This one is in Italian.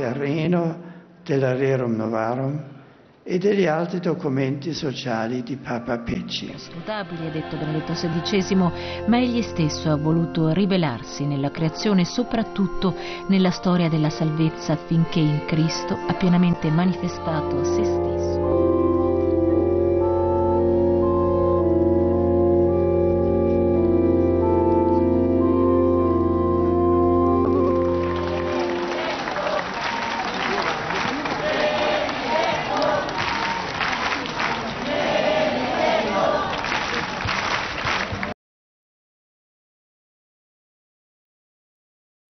terreno della Rerum Novarum e degli altri documenti sociali di Papa Pecci. Scrutabili, ha detto Benedetto XVI, ma egli stesso ha voluto rivelarsi nella creazione e soprattutto nella storia della salvezza affinché in Cristo ha pienamente manifestato a se stesso.